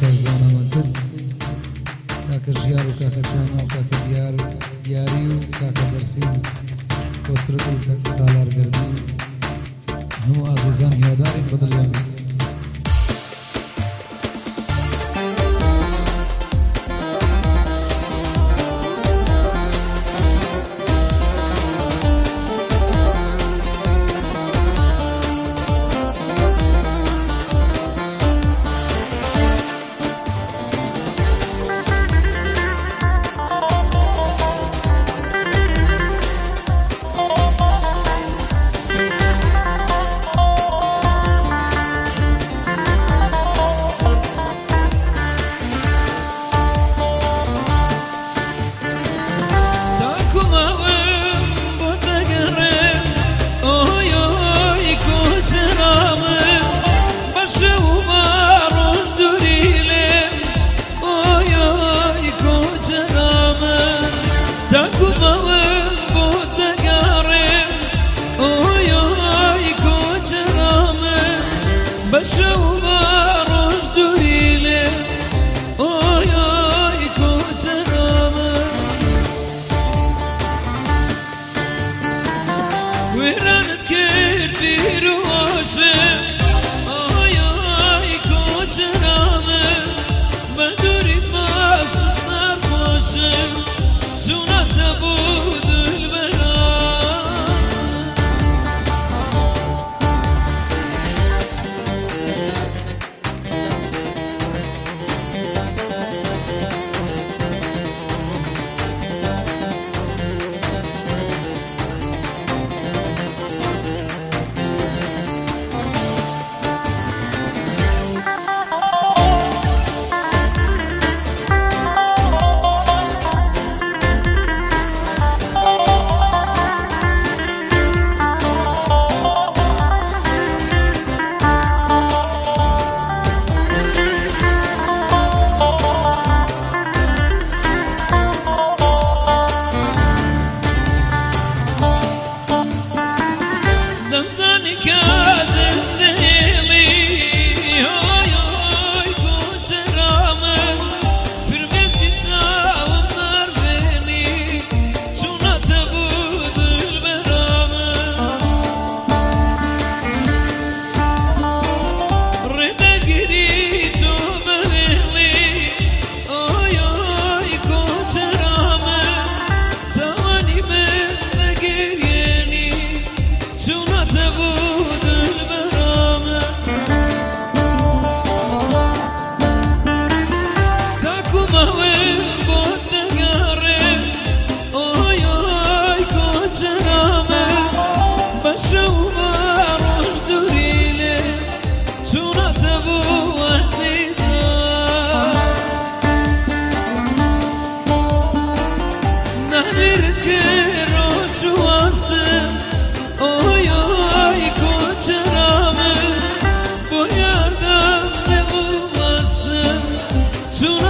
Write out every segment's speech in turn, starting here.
خێزانەمەتر کاکە ژیار و کاکە جانا و کاکە دیار دیاری و کاکە دەرسین کۆسرت و سالارگردی هەموو ئازیزان هیوادارین بەدڵیان you tonight.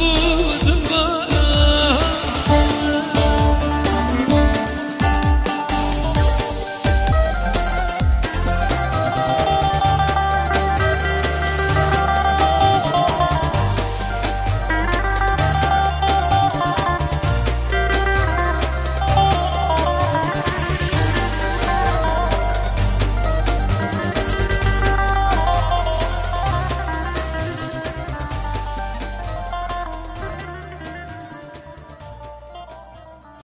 bu